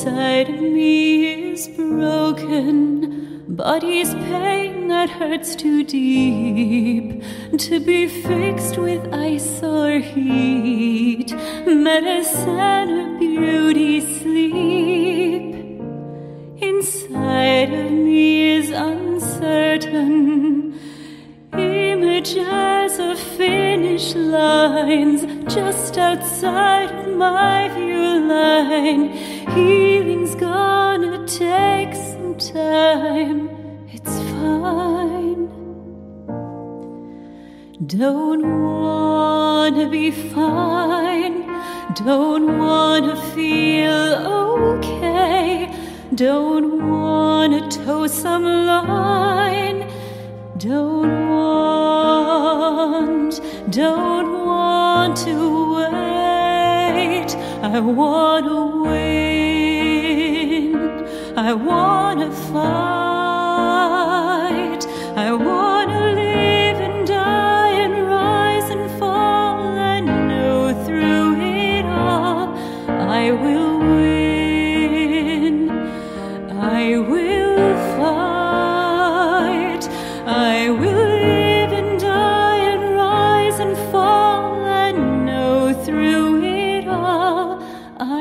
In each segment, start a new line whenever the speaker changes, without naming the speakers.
Inside of me is broken, body's pain that hurts too deep to be fixed with ice or heat, medicine or beauty sleep. Inside lines just outside of my view line. Healing's gonna take some time, it's fine. Don't wanna be fine, don't wanna feel okay, don't wanna toe some line, don't want, don't want to wait. I wanna win. I wanna fight.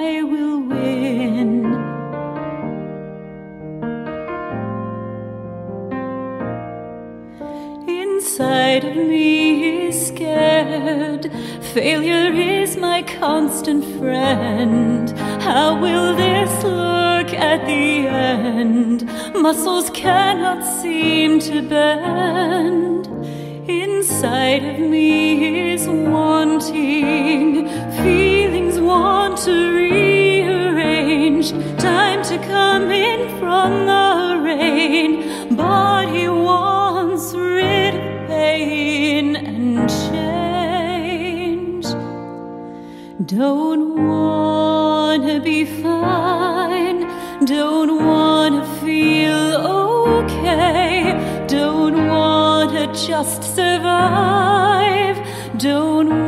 I will win. Inside of me is scared. Failure is my constant friend. How will this look at the end? Muscles cannot seem to bend. Inside of me is wanting. Don't wanna be fine. Don't wanna feel okay. Don't wanna just survive. Don't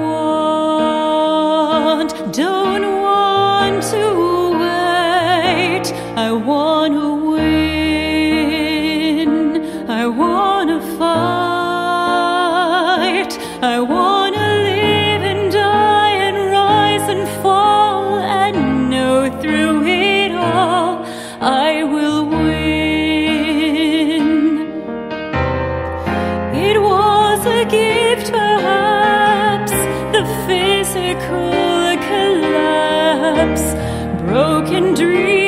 physical collapse, broken dreams.